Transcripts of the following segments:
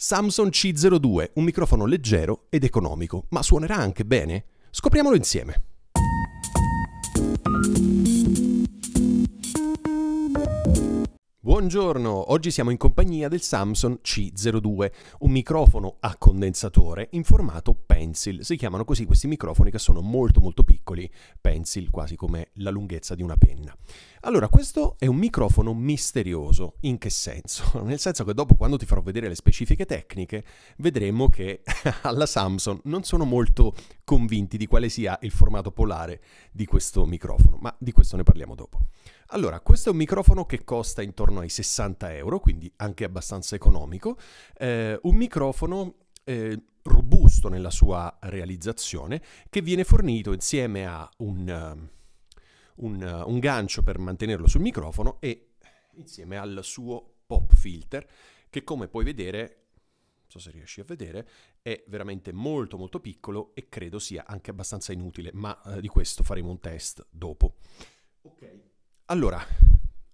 Samsung C02, un microfono leggero ed economico, ma suonerà anche bene? Scopriamolo insieme. Buongiorno, oggi siamo in compagnia del Samsung C02, un microfono a condensatore in formato pencil. Si chiamano così questi microfoni che sono molto molto piccoli, pencil quasi come la lunghezza di una penna. Allora, questo è un microfono misterioso. In che senso? Nel senso che dopo, quando ti farò vedere le specifiche tecniche, vedremo che alla Samsung non sono molto convinti di quale sia il formato polare di questo microfono, ma di questo ne parliamo dopo. Allora, questo è un microfono che costa intorno ai 60 euro, quindi anche abbastanza economico. Eh, un microfono eh, robusto nella sua realizzazione che viene fornito insieme a un, uh, un, uh, un gancio per mantenerlo sul microfono e insieme al suo pop filter che come puoi vedere non so se riesci a vedere, è veramente molto molto piccolo e credo sia anche abbastanza inutile, ma eh, di questo faremo un test dopo. Ok. Allora,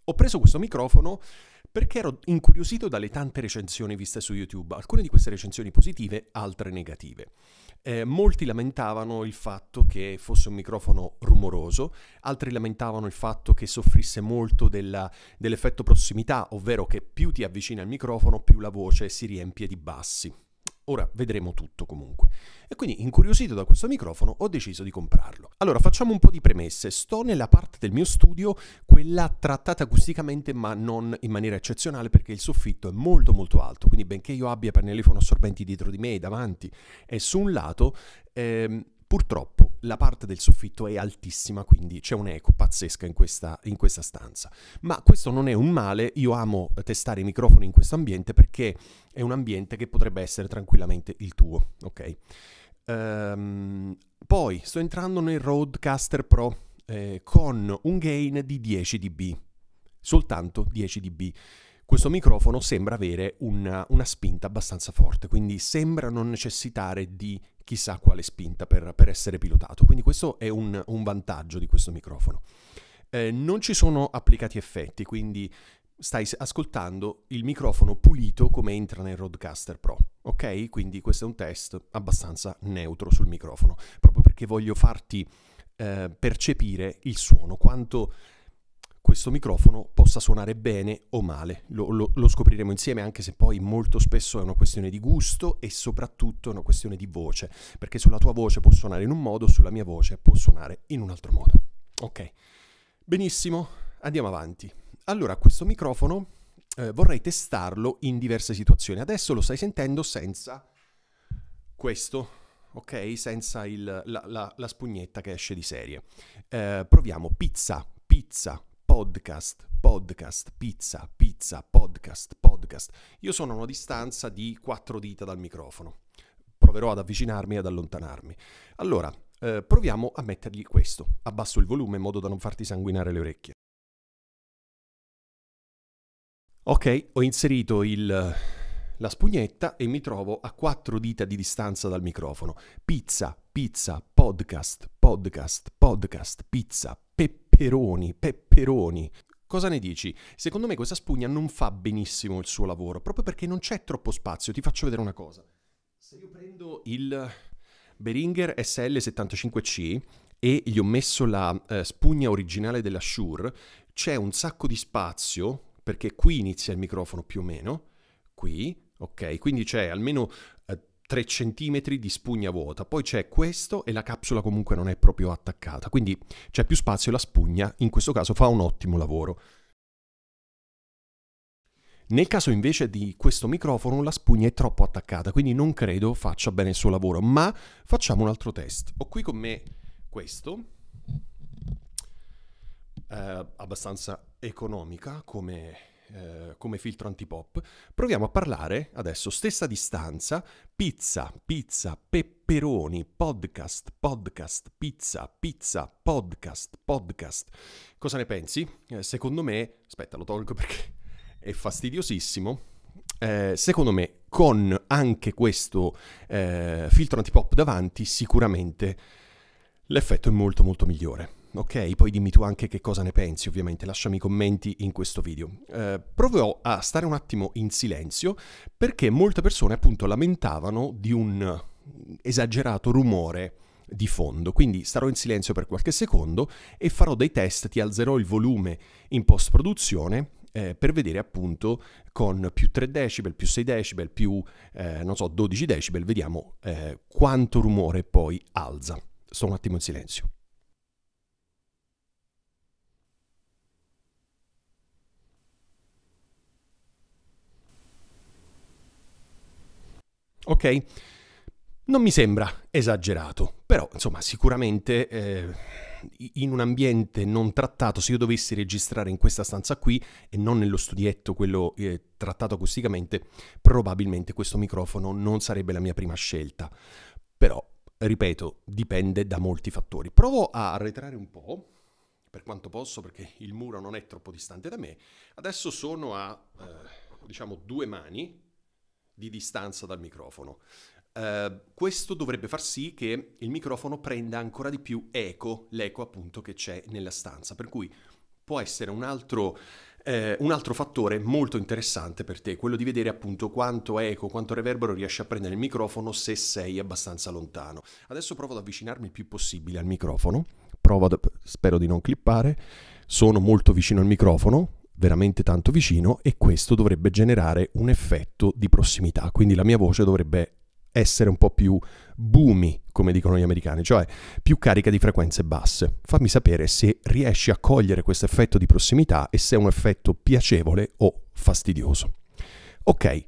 ho preso questo microfono perché ero incuriosito dalle tante recensioni viste su YouTube, alcune di queste recensioni positive, altre negative. Eh, molti lamentavano il fatto che fosse un microfono rumoroso, altri lamentavano il fatto che soffrisse molto della, dell'effetto prossimità, ovvero che più ti avvicina al microfono, più la voce si riempie di bassi. Ora vedremo tutto comunque. E quindi, incuriosito da questo microfono, ho deciso di comprarlo. Allora, facciamo un po' di premesse. Sto nella parte del mio studio, quella trattata acusticamente, ma non in maniera eccezionale, perché il soffitto è molto molto alto. Quindi, benché io abbia pannelli fonoassorbenti dietro di me, davanti e su un lato, ehm, purtroppo la parte del soffitto è altissima, quindi c'è un'eco pazzesca in questa, in questa, stanza. Ma questo non è un male, io amo testare i microfoni in questo ambiente perché è un ambiente che potrebbe essere tranquillamente il tuo, ok? Um, poi sto entrando nel Roadcaster Pro eh, con un gain di 10 dB, soltanto 10 dB. Questo microfono sembra avere una, una spinta abbastanza forte, quindi sembra non necessitare di chissà quale spinta per, per essere pilotato. Quindi questo è un, un vantaggio di questo microfono. Eh, non ci sono applicati effetti, quindi stai ascoltando il microfono pulito come entra nel Roadcaster Pro, ok? Quindi questo è un test abbastanza neutro sul microfono, proprio perché voglio farti eh, percepire il suono, quanto questo microfono possa suonare bene o male. Lo, lo, lo, scopriremo insieme anche se poi molto spesso è una questione di gusto e soprattutto è una questione di voce, perché sulla tua voce può suonare in un modo, sulla mia voce può suonare in un altro modo. Ok, benissimo, andiamo avanti. Allora, questo microfono eh, vorrei testarlo in diverse situazioni. Adesso lo stai sentendo senza questo, ok? Senza il, la, la, la, spugnetta che esce di serie. Eh, proviamo pizza, pizza, podcast, podcast, pizza, pizza, podcast, podcast. Io sono a una distanza di quattro dita dal microfono. Proverò ad avvicinarmi e ad allontanarmi. Allora, eh, proviamo a mettergli questo. Abbasso il volume in modo da non farti sanguinare le orecchie. Ok, ho inserito il, la spugnetta e mi trovo a quattro dita di distanza dal microfono. Pizza, pizza, podcast, podcast, podcast, pizza, pepperoni, pepperoni. Cosa ne dici? Secondo me questa spugna non fa benissimo il suo lavoro, proprio perché non c'è troppo spazio. Ti faccio vedere una cosa. Se io prendo il Behringer SL75C e gli ho messo la eh, spugna originale della Shure, c'è un sacco di spazio, perché qui inizia il microfono più o meno, qui, ok? Quindi c'è almeno 3 cm di spugna vuota, poi c'è questo e la capsula comunque non è proprio attaccata, quindi c'è più spazio e la spugna in questo caso fa un ottimo lavoro. Nel caso invece di questo microfono la spugna è troppo attaccata, quindi non credo faccia bene il suo lavoro, ma facciamo un altro test. Ho qui con me questo, eh, abbastanza economica come eh, come filtro antipop, proviamo a parlare adesso, stessa distanza, pizza, pizza, pepperoni, podcast, podcast, pizza, pizza, podcast, podcast. Cosa ne pensi? Eh, secondo me, aspetta, lo tolgo perché è fastidiosissimo. Eh, secondo me, con anche questo eh, filtro antipop davanti, sicuramente l'effetto è molto molto migliore. Ok? Poi dimmi tu anche che cosa ne pensi, ovviamente, lasciami i commenti in questo video. Eh, proverò a stare un attimo in silenzio perché molte persone appunto lamentavano di un esagerato rumore di fondo, quindi starò in silenzio per qualche secondo e farò dei test, ti alzerò il volume in post produzione eh, per vedere appunto con più 3 decibel, più 6 decibel, più eh, non so 12 decibel, vediamo eh, quanto rumore poi alza. Sto un attimo in silenzio. Ok? Non mi sembra esagerato, però insomma sicuramente eh, in un ambiente non trattato, se io dovessi registrare in questa stanza qui e non nello studietto, quello eh, trattato acusticamente, probabilmente questo microfono non sarebbe la mia prima scelta. Però, ripeto, dipende da molti fattori. Provo a arretrare un po', per quanto posso, perché il muro non è troppo distante da me. Adesso sono a, eh, diciamo, due mani di distanza dal microfono. Uh, questo dovrebbe far sì che il microfono prenda ancora di più eco, l'eco appunto che c'è nella stanza, per cui può essere un altro, eh, un altro, fattore molto interessante per te, quello di vedere appunto quanto eco, quanto reverbero riesce a prendere il microfono se sei abbastanza lontano. Adesso provo ad avvicinarmi il più possibile al microfono, provo ad, spero di non clippare, sono molto vicino al microfono, veramente tanto vicino e questo dovrebbe generare un effetto di prossimità, quindi la mia voce dovrebbe essere un po' più boomy, come dicono gli americani, cioè più carica di frequenze basse. Fammi sapere se riesci a cogliere questo effetto di prossimità e se è un effetto piacevole o fastidioso. Ok,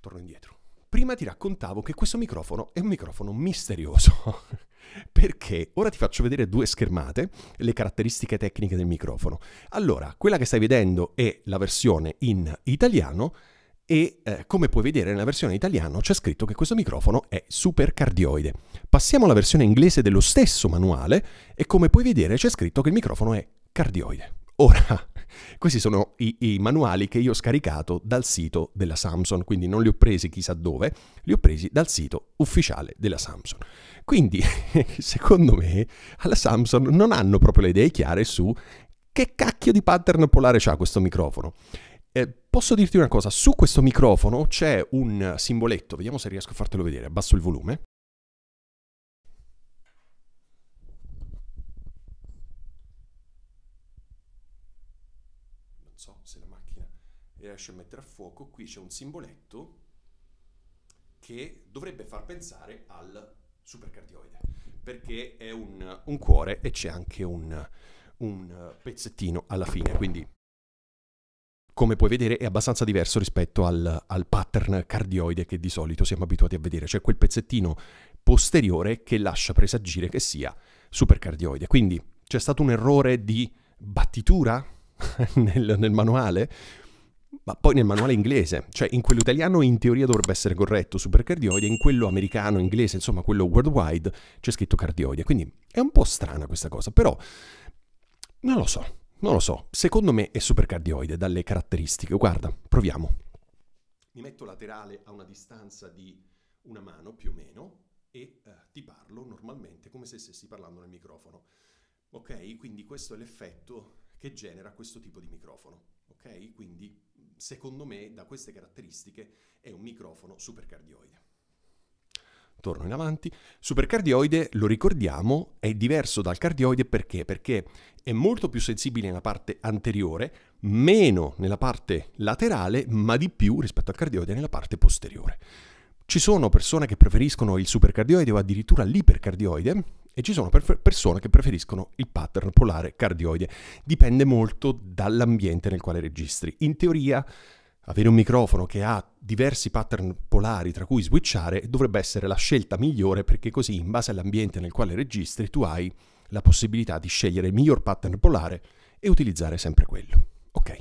torno indietro. Prima ti raccontavo che questo microfono è un microfono misterioso. Perché ora ti faccio vedere due schermate, le caratteristiche tecniche del microfono. Allora, quella che stai vedendo è la versione in italiano e eh, come puoi vedere nella versione italiana c'è scritto che questo microfono è supercardioide. Passiamo alla versione inglese dello stesso manuale e come puoi vedere c'è scritto che il microfono è cardioide. Ora, questi sono i, i, manuali che io ho scaricato dal sito della Samsung, quindi non li ho presi chissà dove, li ho presi dal sito ufficiale della Samsung. Quindi, secondo me, alla Samsung non hanno proprio le idee chiare su che cacchio di pattern polare c'ha questo microfono. Eh, posso dirti una cosa, su questo microfono c'è un simboletto, vediamo se riesco a fartelo vedere, abbasso il volume. Non so se la macchina riesce a mettere a fuoco, qui c'è un simboletto che dovrebbe far pensare al supercardioide, perché è un, un cuore e c'è anche un, un pezzettino alla fine, quindi come puoi vedere è abbastanza diverso rispetto al, al, pattern cardioide che di solito siamo abituati a vedere, cioè quel pezzettino posteriore che lascia presagire che sia supercardioide. Quindi c'è stato un errore di battitura nel, nel manuale, ma poi nel manuale inglese, cioè in quello italiano in teoria dovrebbe essere corretto supercardioide, in quello americano, inglese, insomma quello worldwide c'è scritto cardioide, quindi è un po' strana questa cosa, però non lo so, non lo so, secondo me è supercardioide dalle caratteristiche. Guarda, proviamo. Mi metto laterale a una distanza di una mano più o meno e eh, ti parlo normalmente come se stessi parlando nel microfono. Ok? Quindi questo è l'effetto che genera questo tipo di microfono. Ok? Quindi secondo me da queste caratteristiche è un microfono supercardioide torno in avanti. Supercardioide, lo ricordiamo, è diverso dal cardioide perché? Perché è molto più sensibile nella parte anteriore, meno nella parte laterale, ma di più rispetto al cardioide nella parte posteriore. Ci sono persone che preferiscono il supercardioide o addirittura l'ipercardioide e ci sono per persone che preferiscono il pattern polare cardioide. Dipende molto dall'ambiente nel quale registri. In teoria avere un microfono che ha diversi pattern polari tra cui switchare dovrebbe essere la scelta migliore perché così in base all'ambiente nel quale registri tu hai la possibilità di scegliere il miglior pattern polare e utilizzare sempre quello. Ok.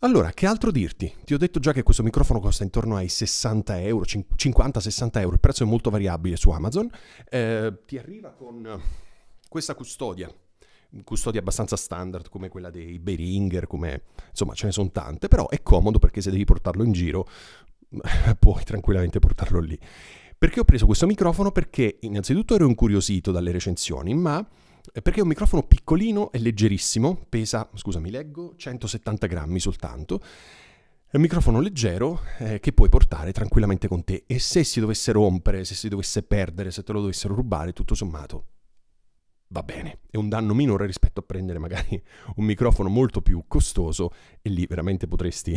Allora, che altro dirti? Ti ho detto già che questo microfono costa intorno ai 60 euro, 50-60 euro, il prezzo è molto variabile su Amazon. Eh, ti arriva con questa custodia custodia abbastanza standard come quella dei Behringer, come insomma ce ne sono tante, però è comodo perché se devi portarlo in giro puoi tranquillamente portarlo lì. Perché ho preso questo microfono? Perché innanzitutto ero incuriosito dalle recensioni, ma perché è un microfono piccolino e leggerissimo, pesa, scusami, leggo, 170 grammi soltanto. È un microfono leggero eh, che puoi portare tranquillamente con te e se si dovesse rompere, se si dovesse perdere, se te lo dovessero rubare, tutto sommato va bene. È un danno minore rispetto a prendere magari un microfono molto più costoso e lì veramente potresti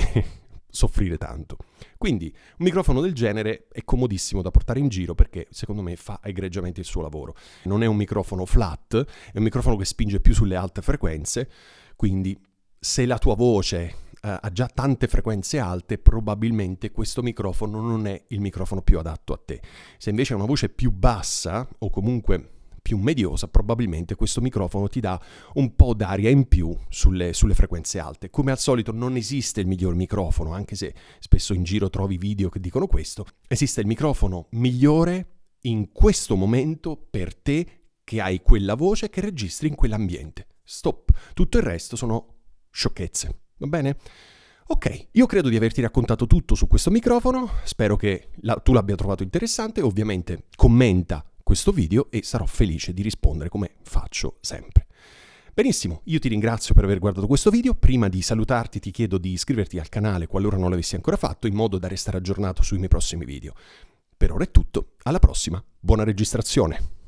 soffrire tanto. Quindi un microfono del genere è comodissimo da portare in giro perché secondo me fa egregiamente il suo lavoro. Non è un microfono flat, è un microfono che spinge più sulle alte frequenze, quindi se la tua voce uh, ha già tante frequenze alte, probabilmente questo microfono non è il microfono più adatto a te. Se invece hai una voce più bassa o comunque più mediosa, probabilmente questo microfono ti dà un po' d'aria in più sulle, sulle, frequenze alte. Come al solito non esiste il miglior microfono, anche se spesso in giro trovi video che dicono questo. Esiste il microfono migliore in questo momento per te che hai quella voce che registri in quell'ambiente. Stop. Tutto il resto sono sciocchezze. Va bene? Ok, io credo di averti raccontato tutto su questo microfono, spero che la, tu l'abbia trovato interessante, ovviamente commenta questo video e sarò felice di rispondere come faccio sempre. Benissimo, io ti ringrazio per aver guardato questo video, prima di salutarti ti chiedo di iscriverti al canale qualora non l'avessi ancora fatto in modo da restare aggiornato sui miei prossimi video. Per ora è tutto, alla prossima, buona registrazione!